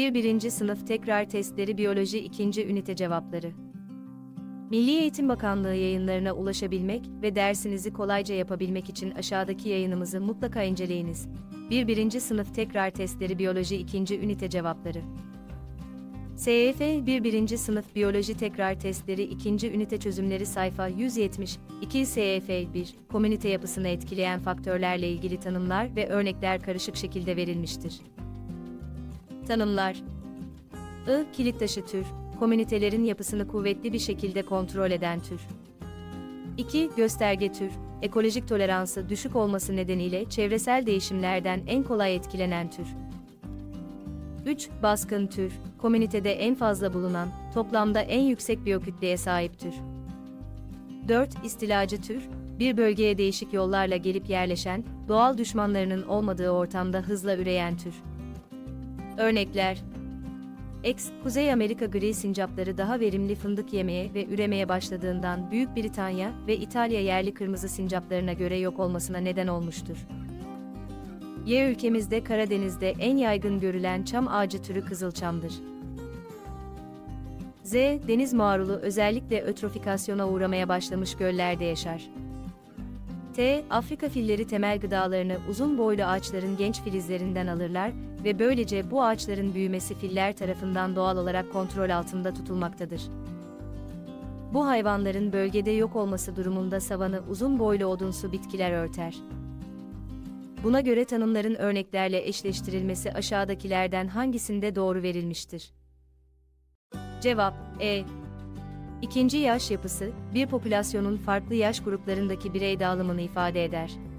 1. 1. Sınıf Tekrar Testleri Biyoloji 2. Ünite Cevapları Milli Eğitim Bakanlığı yayınlarına ulaşabilmek ve dersinizi kolayca yapabilmek için aşağıdaki yayınımızı mutlaka inceleyiniz. 1. 1. Sınıf Tekrar Testleri Biyoloji 2. Ünite Cevapları SYF 1. 1. Sınıf Biyoloji Tekrar Testleri 2. Ünite Çözümleri Sayfa 170 2. SYF 1. Komünite yapısını etkileyen faktörlerle ilgili tanımlar ve örnekler karışık şekilde verilmiştir. Tanımlar I. Kilit taşı tür, komünitelerin yapısını kuvvetli bir şekilde kontrol eden tür. 2. Gösterge tür, ekolojik toleransı düşük olması nedeniyle çevresel değişimlerden en kolay etkilenen tür. 3. Baskın tür, komünitede en fazla bulunan, toplamda en yüksek biyokütleye sahip tür. 4. İstilacı tür, bir bölgeye değişik yollarla gelip yerleşen, doğal düşmanlarının olmadığı ortamda hızla üreyen tür. Örnekler X, Kuzey Amerika gri sincapları daha verimli fındık yemeye ve üremeye başladığından Büyük Britanya ve İtalya yerli kırmızı sincaplarına göre yok olmasına neden olmuştur. Y ülkemizde Karadeniz'de en yaygın görülen çam ağacı türü kızılçamdır. Z, deniz mağrulu özellikle ötrofikasyona uğramaya başlamış göllerde yaşar. T, Afrika filleri temel gıdalarını uzun boylu ağaçların genç filizlerinden alırlar ve böylece bu ağaçların büyümesi filler tarafından doğal olarak kontrol altında tutulmaktadır. Bu hayvanların bölgede yok olması durumunda savanı uzun boylu odunsu bitkiler örter. Buna göre tanımların örneklerle eşleştirilmesi aşağıdakilerden hangisinde doğru verilmiştir? Cevap E. İkinci yaş yapısı, bir popülasyonun farklı yaş gruplarındaki birey dağılımını ifade eder.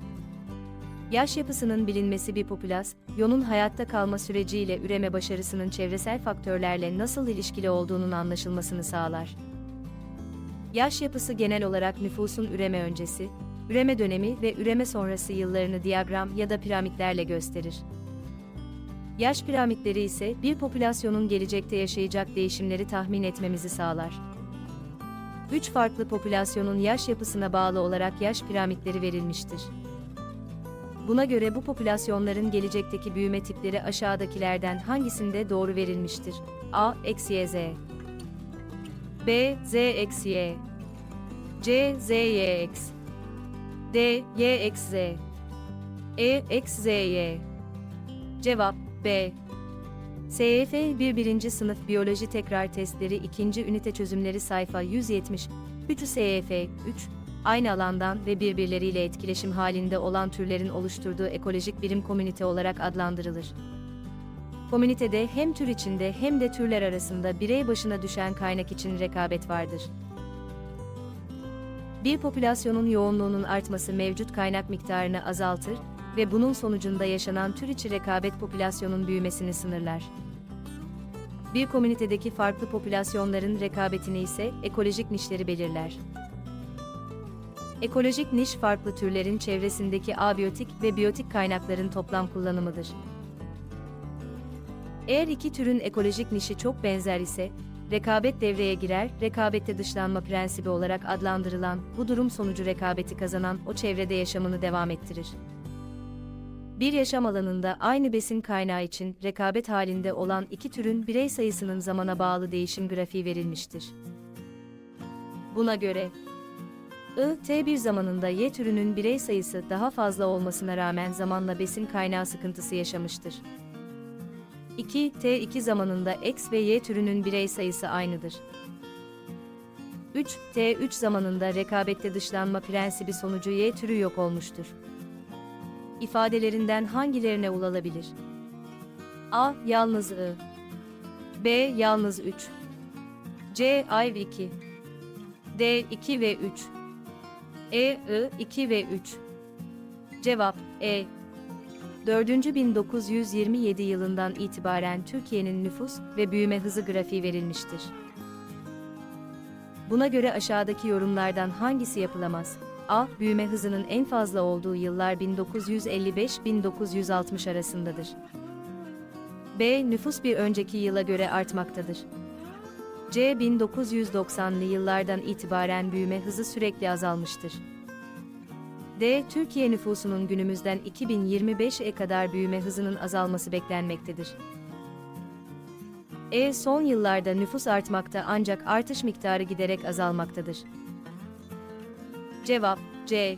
Yaş yapısının bilinmesi bir popülasyonun hayatta kalma süreciyle üreme başarısının çevresel faktörlerle nasıl ilişkili olduğunun anlaşılmasını sağlar. Yaş yapısı genel olarak nüfusun üreme öncesi, üreme dönemi ve üreme sonrası yıllarını diyagram ya da piramitlerle gösterir. Yaş piramitleri ise bir popülasyonun gelecekte yaşayacak değişimleri tahmin etmemizi sağlar. Üç farklı popülasyonun yaş yapısına bağlı olarak yaş piramitleri verilmiştir. Buna göre bu popülasyonların gelecekteki büyüme tipleri aşağıdakilerden hangisinde doğru verilmiştir? A. Eksi Y, Z. B. Z eksi Y. C. Z Y X. D. Y Z. E. Eksi Z Y. Cevap B. SYF 1. 1. Sınıf Biyoloji Tekrar Testleri 2. Ünite Çözümleri Sayfa 170 3. SYF 3 Aynı alandan ve birbirleriyle etkileşim halinde olan türlerin oluşturduğu ekolojik birim komünite olarak adlandırılır. Komünitede hem tür içinde hem de türler arasında birey başına düşen kaynak için rekabet vardır. Bir popülasyonun yoğunluğunun artması mevcut kaynak miktarını azaltır ve bunun sonucunda yaşanan tür içi rekabet popülasyonun büyümesini sınırlar. Bir komünitedeki farklı popülasyonların rekabetini ise ekolojik nişleri belirler. Ekolojik niş farklı türlerin çevresindeki abiyotik ve biyotik kaynakların toplam kullanımıdır. Eğer iki türün ekolojik nişi çok benzer ise, rekabet devreye girer, rekabette dışlanma prensibi olarak adlandırılan bu durum sonucu rekabeti kazanan o çevrede yaşamını devam ettirir. Bir yaşam alanında aynı besin kaynağı için rekabet halinde olan iki türün birey sayısının zamana bağlı değişim grafiği verilmiştir. Buna göre, I, T1 zamanında Y türünün birey sayısı daha fazla olmasına rağmen zamanla besin kaynağı sıkıntısı yaşamıştır. 2, T2 zamanında X ve Y türünün birey sayısı aynıdır. 3, T3 zamanında rekabette dışlanma prensibi sonucu Y türü yok olmuştur. İfadelerinden hangilerine ulaşılabilir? A. Yalnız I. B. Yalnız 3. C. Ay 2. D. 2 ve 3. E, I, 2 ve 3. Cevap, E. 4. 1927 yılından itibaren Türkiye'nin nüfus ve büyüme hızı grafiği verilmiştir. Buna göre aşağıdaki yorumlardan hangisi yapılamaz? A. Büyüme hızının en fazla olduğu yıllar 1955-1960 arasındadır. B. Nüfus bir önceki yıla göre artmaktadır. C. 1990'lı yıllardan itibaren büyüme hızı sürekli azalmıştır. D. Türkiye nüfusunun günümüzden 2025'e kadar büyüme hızının azalması beklenmektedir. E son yıllarda nüfus artmakta ancak artış miktarı giderek azalmaktadır. Cevap C.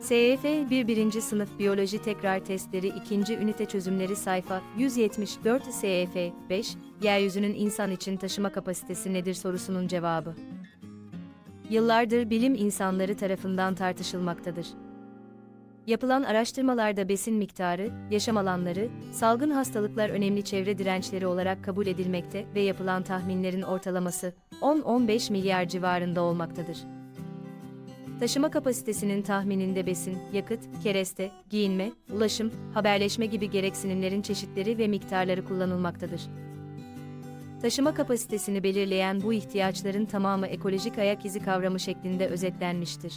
SEF 1 1. Sınıf Biyoloji Tekrar Testleri 2. Ünite Çözümleri Sayfa 174 SEF 5 Yeryüzünün insan için taşıma kapasitesi nedir sorusunun cevabı. Yıllardır bilim insanları tarafından tartışılmaktadır. Yapılan araştırmalarda besin miktarı, yaşam alanları, salgın hastalıklar önemli çevre dirençleri olarak kabul edilmekte ve yapılan tahminlerin ortalaması 10-15 milyar civarında olmaktadır. Taşıma kapasitesinin tahmininde besin, yakıt, kereste, giyinme, ulaşım, haberleşme gibi gereksinimlerin çeşitleri ve miktarları kullanılmaktadır. Taşıma kapasitesini belirleyen bu ihtiyaçların tamamı ekolojik ayak izi kavramı şeklinde özetlenmiştir.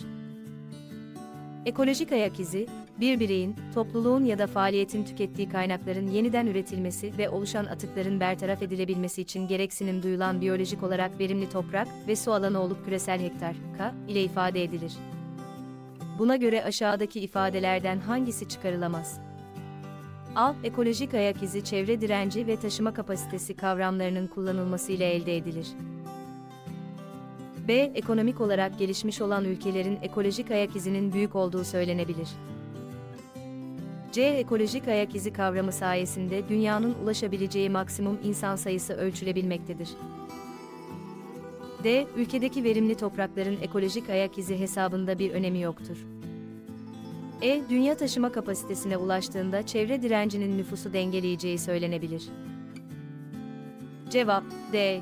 Ekolojik ayak izi, bir bireyin, topluluğun ya da faaliyetin tükettiği kaynakların yeniden üretilmesi ve oluşan atıkların bertaraf edilebilmesi için gereksinim duyulan biyolojik olarak verimli toprak ve su alanı olup küresel hektar, K, ile ifade edilir. Buna göre aşağıdaki ifadelerden hangisi çıkarılamaz? A. Ekolojik ayak izi çevre direnci ve taşıma kapasitesi kavramlarının kullanılması ile elde edilir. B. Ekonomik olarak gelişmiş olan ülkelerin ekolojik ayak izinin büyük olduğu söylenebilir. C. Ekolojik ayak izi kavramı sayesinde dünyanın ulaşabileceği maksimum insan sayısı ölçülebilmektedir. D. Ülkedeki verimli toprakların ekolojik ayak izi hesabında bir önemi yoktur. E. Dünya taşıma kapasitesine ulaştığında çevre direncinin nüfusu dengeleyeceği söylenebilir. Cevap D.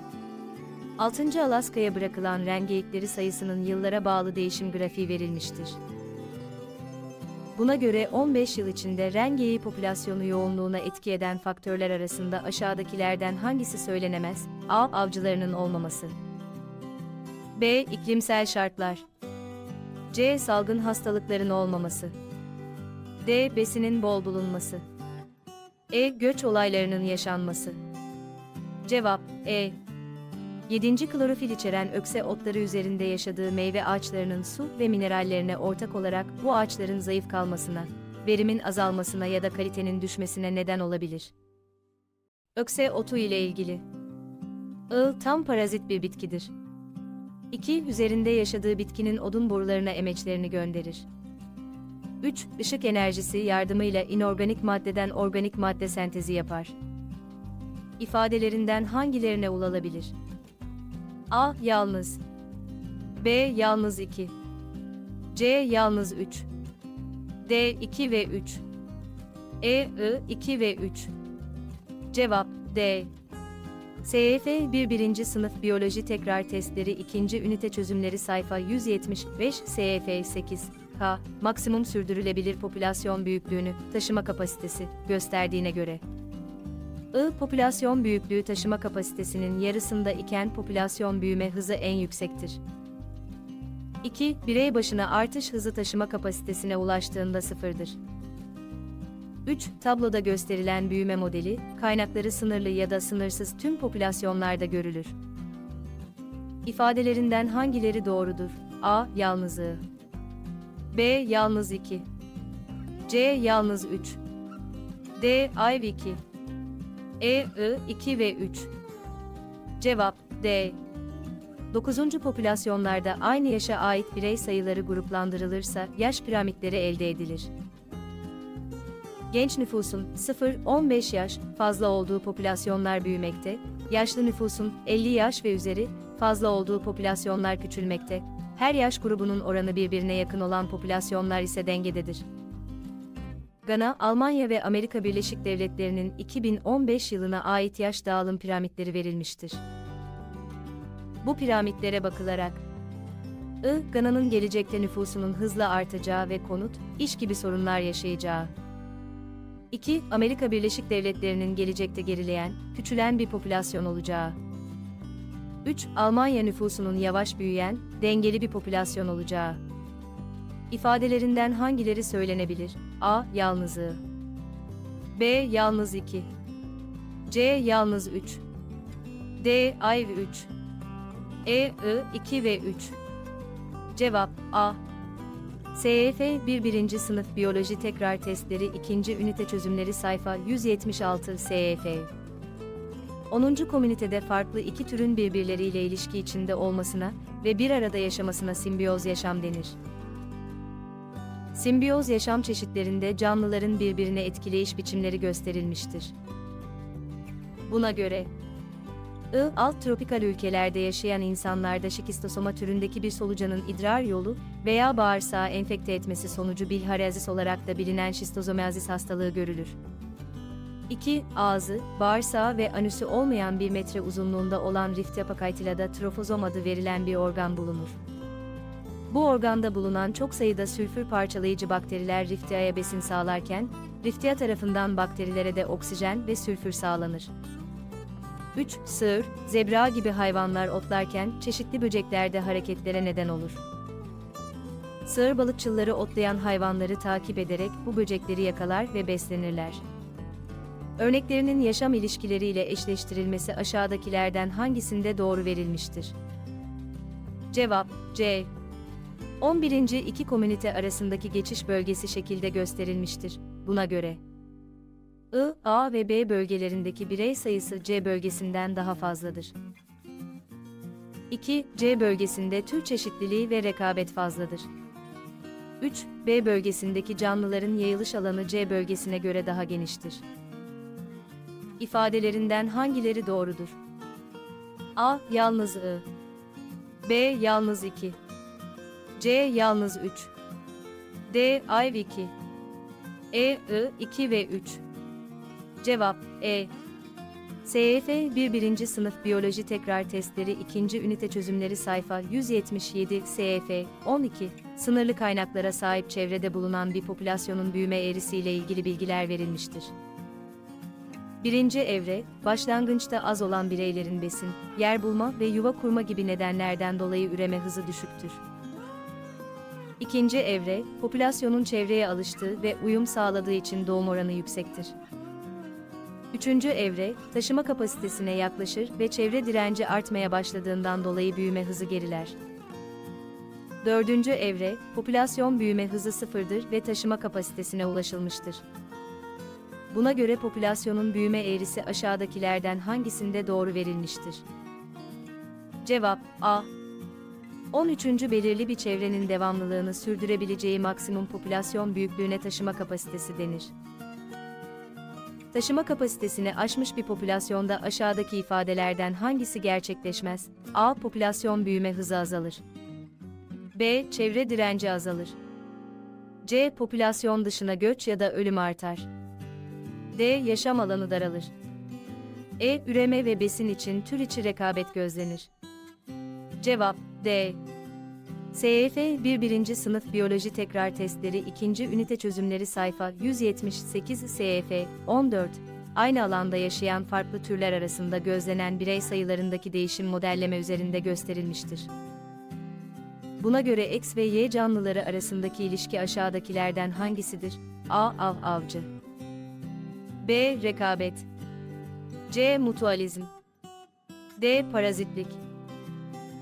6. Alaska'ya bırakılan rengeyikleri sayısının yıllara bağlı değişim grafiği verilmiştir. Buna göre 15 yıl içinde rengeyi popülasyonu yoğunluğuna etki eden faktörler arasında aşağıdakilerden hangisi söylenemez? A. Avcılarının olmaması. B. iklimsel şartlar. C. Salgın hastalıkların olmaması. D. Besinin bol bulunması. E. Göç olaylarının yaşanması. Cevap E. 7. klorofil içeren ökse otları üzerinde yaşadığı meyve ağaçlarının su ve minerallerine ortak olarak bu ağaçların zayıf kalmasına, verimin azalmasına ya da kalitenin düşmesine neden olabilir. Ökse otu ile ilgili. Iğ tam parazit bir bitkidir. 2. Üzerinde yaşadığı bitkinin odun borularına emeçlerini gönderir. 3. Işık enerjisi yardımıyla inorganik maddeden organik madde sentezi yapar. İfadelerinden hangilerine ulaşılabilir? A. Yalnız B. Yalnız 2 C. Yalnız 3 D. 2 ve 3 E. I. 2 ve 3 Cevap D. SEF 1. 1. Sınıf Biyoloji Tekrar Testleri 2. Ünite Çözümleri Sayfa 175 SEF 8 K. Maksimum sürdürülebilir popülasyon büyüklüğünü, taşıma kapasitesi gösterdiğine göre I popülasyon büyüklüğü taşıma kapasitesinin yarısında iken popülasyon büyüme hızı en yüksektir. 2. Birey başına artış hızı taşıma kapasitesine ulaştığında sıfırdır. 3. Tabloda gösterilen büyüme modeli, kaynakları sınırlı ya da sınırsız tüm popülasyonlarda görülür. İfadelerinden hangileri doğrudur? A. Yalnızlığı B. Yalnız 2 C. Yalnız 3 D. Ayv 2 E, I, 2 ve 3. Cevap D. 9. popülasyonlarda aynı yaşa ait birey sayıları gruplandırılırsa yaş piramitleri elde edilir. Genç nüfusun 0-15 yaş fazla olduğu popülasyonlar büyümekte, yaşlı nüfusun 50 yaş ve üzeri fazla olduğu popülasyonlar küçülmekte, her yaş grubunun oranı birbirine yakın olan popülasyonlar ise dengededir. Gana, Almanya ve Amerika Birleşik Devletleri'nin 2015 yılına ait yaş dağılım piramitleri verilmiştir. Bu piramitlere bakılarak I, Gana'nın gelecekte nüfusunun hızla artacağı ve konut, iş gibi sorunlar yaşayacağı. 2. Amerika Birleşik Devletleri'nin gelecekte gerileyen, küçülen bir popülasyon olacağı. 3. Almanya nüfusunun yavaş büyüyen, dengeli bir popülasyon olacağı. İfadelerinden hangileri söylenebilir? A. Yalnızlığı. B. Yalnız 2. C. Yalnız 3. D. Ayv 3. E. I. 2 ve 3. Cevap A. SEF 1. 1. Sınıf Biyoloji Tekrar Testleri 2. Ünite Çözümleri Sayfa 176 SEF 10. komünitede farklı iki türün birbirleriyle ilişki içinde olmasına ve bir arada yaşamasına simbiyoz yaşam denir. Simbiyoz yaşam çeşitlerinde canlıların birbirine etkileyiş biçimleri gösterilmiştir. Buna göre, I, alt tropikal ülkelerde yaşayan insanlarda şikistosoma türündeki bir solucanın idrar yolu veya bağırsağı enfekte etmesi sonucu bilharzis olarak da bilinen şistozomazis hastalığı görülür. 2. Ağzı, bağırsağı ve anüsü olmayan bir metre uzunluğunda olan Riftiapakaytila'da trofozom adı verilen bir organ bulunur. Bu organda bulunan çok sayıda sülfür parçalayıcı bakteriler Riftia'ya besin sağlarken, Riftia tarafından bakterilere de oksijen ve sülfür sağlanır. 3. Sığır, zebra gibi hayvanlar otlarken çeşitli böcekler de hareketlere neden olur. Sığır balıkçılları otlayan hayvanları takip ederek bu böcekleri yakalar ve beslenirler. Örneklerinin yaşam ilişkileriyle eşleştirilmesi aşağıdakilerden hangisinde doğru verilmiştir? Cevap C. 11. iki komünite arasındaki geçiş bölgesi şekilde gösterilmiştir. Buna göre I, A ve B bölgelerindeki birey sayısı C bölgesinden daha fazladır. 2. C bölgesinde tür çeşitliliği ve rekabet fazladır. 3. B bölgesindeki canlıların yayılış alanı C bölgesine göre daha geniştir. İfadelerinden hangileri doğrudur? A. Yalnız I. B. Yalnız 2. C. Yalnız 3. D. Ayv 2. E. I. 2 ve 3. Cevap E. SYF 1. 1. Sınıf Biyoloji Tekrar Testleri 2. Ünite Çözümleri Sayfa 177 SYF 12 Sınırlı kaynaklara sahip çevrede bulunan bir popülasyonun büyüme eğrisiyle ilgili bilgiler verilmiştir. Birinci evre, başlangıçta az olan bireylerin besin, yer bulma ve yuva kurma gibi nedenlerden dolayı üreme hızı düşüktür. İkinci evre, popülasyonun çevreye alıştığı ve uyum sağladığı için doğum oranı yüksektir. Üçüncü evre, taşıma kapasitesine yaklaşır ve çevre direnci artmaya başladığından dolayı büyüme hızı geriler. Dördüncü evre, popülasyon büyüme hızı sıfırdır ve taşıma kapasitesine ulaşılmıştır. Buna göre popülasyonun büyüme eğrisi aşağıdakilerden hangisinde doğru verilmiştir? Cevap A. 13. belirli bir çevrenin devamlılığını sürdürebileceği maksimum popülasyon büyüklüğüne taşıma kapasitesi denir. Taşıma kapasitesini aşmış bir popülasyonda aşağıdaki ifadelerden hangisi gerçekleşmez? A. Popülasyon büyüme hızı azalır. B. Çevre direnci azalır. C. Popülasyon dışına göç ya da ölüm artar. D. Yaşam alanı daralır. E. Üreme ve besin için tür içi rekabet gözlenir. Cevap D. SYF 1. 1. Sınıf Biyoloji Tekrar Testleri 2. Ünite Çözümleri Sayfa 178 SYF 14 Aynı alanda yaşayan farklı türler arasında gözlenen birey sayılarındaki değişim modelleme üzerinde gösterilmiştir. Buna göre X ve Y canlıları arasındaki ilişki aşağıdakilerden hangisidir? A. Av avcı B. Rekabet C. Mutualizm D. Parazitlik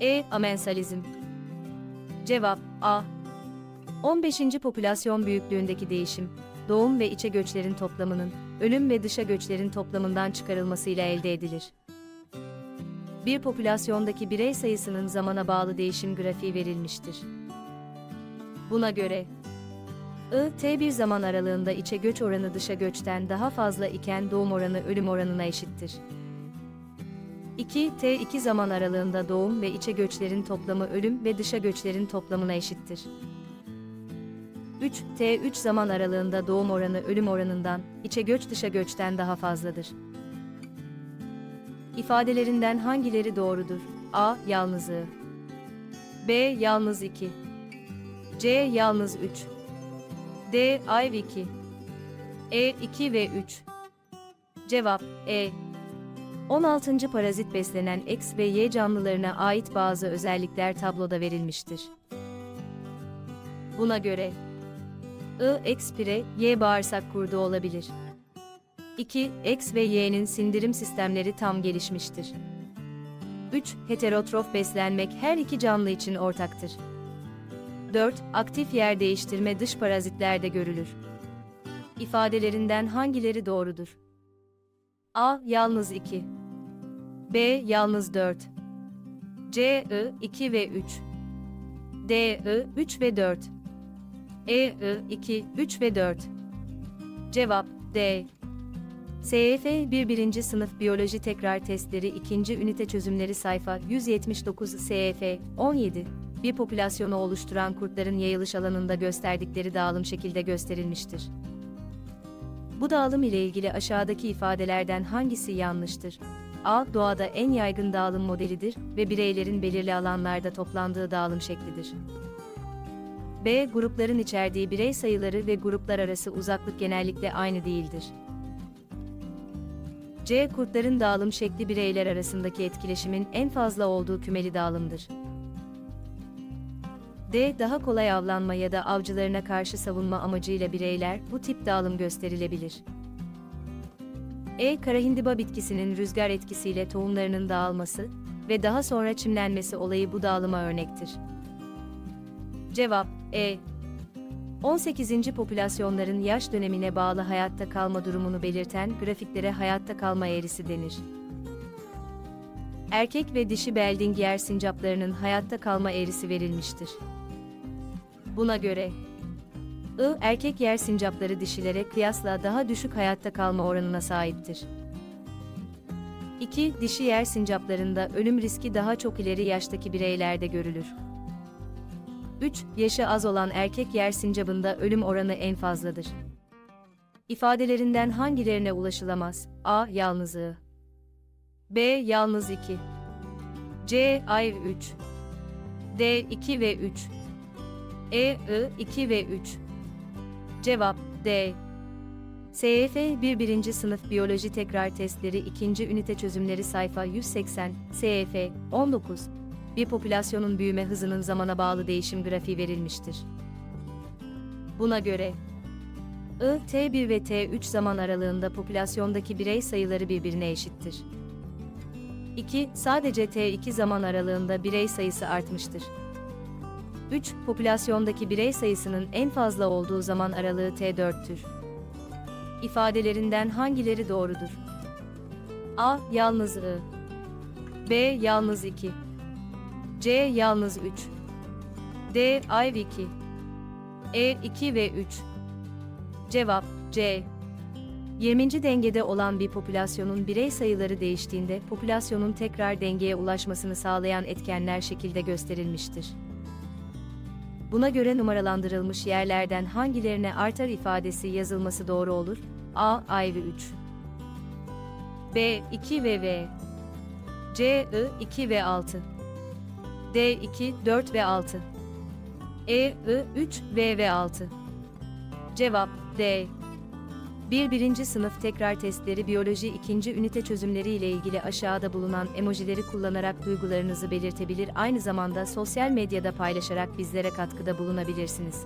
E. Amensalizm Cevap A. 15. popülasyon büyüklüğündeki değişim, doğum ve içe göçlerin toplamının, ölüm ve dışa göçlerin toplamından çıkarılmasıyla elde edilir. Bir popülasyondaki birey sayısının zamana bağlı değişim grafiği verilmiştir. Buna göre, I, T1 zaman aralığında içe göç oranı dışa göçten daha fazla iken doğum oranı ölüm oranına eşittir. 2. T2 zaman aralığında doğum ve içe göçlerin toplamı ölüm ve dışa göçlerin toplamına eşittir. 3. T3 zaman aralığında doğum oranı ölüm oranından, içe göç dışa göçten daha fazladır. İfadelerinden hangileri doğrudur? A. Yalnızlığı B. Yalnız 2 C. Yalnız 3 D. Ayv 2 E. 2 ve 3 Cevap E. 16. parazit beslenen X ve Y canlılarına ait bazı özellikler tabloda verilmiştir. Buna göre I, X pire, Y bağırsak kurdu olabilir. 2. X ve Y'nin sindirim sistemleri tam gelişmiştir. 3. Heterotrof beslenmek her iki canlı için ortaktır. 4. Aktif yer değiştirme dış parazitlerde görülür. İfadelerinden hangileri doğrudur? A. Yalnız 2 B. Yalnız 4 C. I. 2 ve 3 D. I. 3 ve 4 E. I. 2, 3 ve 4 Cevap D. SEF 1. 1. Sınıf Biyoloji Tekrar Testleri 2. Ünite Çözümleri Sayfa 179 SEF 17 Bir popülasyonu oluşturan kurtların yayılış alanında gösterdikleri dağılım şekilde gösterilmiştir. Bu dağılım ile ilgili aşağıdaki ifadelerden hangisi yanlıştır? A. Doğada en yaygın dağılım modelidir ve bireylerin belirli alanlarda toplandığı dağılım şeklidir. B. Grupların içerdiği birey sayıları ve gruplar arası uzaklık genellikle aynı değildir. C. Kurtların dağılım şekli bireyler arasındaki etkileşimin en fazla olduğu kümeli dağılımdır. D. Daha kolay avlanma ya da avcılarına karşı savunma amacıyla bireyler bu tip dağılım gösterilebilir. E. Karahindiba bitkisinin rüzgar etkisiyle tohumlarının dağılması ve daha sonra çimlenmesi olayı bu dağılıma örnektir. Cevap E. 18. popülasyonların yaş dönemine bağlı hayatta kalma durumunu belirten grafiklere hayatta kalma eğrisi denir. Erkek ve dişi Beldinger sincaplarının hayatta kalma eğrisi verilmiştir. Buna göre I, erkek yer sincapları dişilere kıyasla daha düşük hayatta kalma oranına sahiptir. 2. Dişi yer sincaplarında ölüm riski daha çok ileri yaştaki bireylerde görülür. 3. Yaşı az olan erkek yer sincabında ölüm oranı en fazladır. İfadelerinden hangilerine ulaşılamaz? A. Yalnız I. B. Yalnız 2. C. Ay 3. D. 2 ve 3. E. I. 2 ve 3. Cevap D. SEF 1. 1. Sınıf Biyoloji Tekrar Testleri 2. Ünite Çözümleri Sayfa 180, SEF 19. Bir popülasyonun büyüme hızının zamana bağlı değişim grafiği verilmiştir. Buna göre I, T1 ve T3 zaman aralığında popülasyondaki birey sayıları birbirine eşittir. 2. Sadece T2 zaman aralığında birey sayısı artmıştır. 3. Popülasyondaki birey sayısının en fazla olduğu zaman aralığı T4'tür. İfadelerinden hangileri doğrudur? A. Yalnız I. B. Yalnız 2. C. Yalnız 3. D. Ay 2. E. 2 ve 3. Cevap C. 20. dengede olan bir popülasyonun birey sayıları değiştiğinde popülasyonun tekrar dengeye ulaşmasını sağlayan etkenler şekilde gösterilmiştir. Buna göre numaralandırılmış yerlerden hangilerine artar ifadesi yazılması doğru olur? A. Ayrı 3 B. 2 ve V C. I. 2 ve 6 D. 2, 4 ve 6 E. I. 3, V ve 6 Cevap D. 1. 1. Sınıf Tekrar Testleri Biyoloji 2. Ünite Çözümleri ile ilgili aşağıda bulunan emojileri kullanarak duygularınızı belirtebilir aynı zamanda sosyal medyada paylaşarak bizlere katkıda bulunabilirsiniz.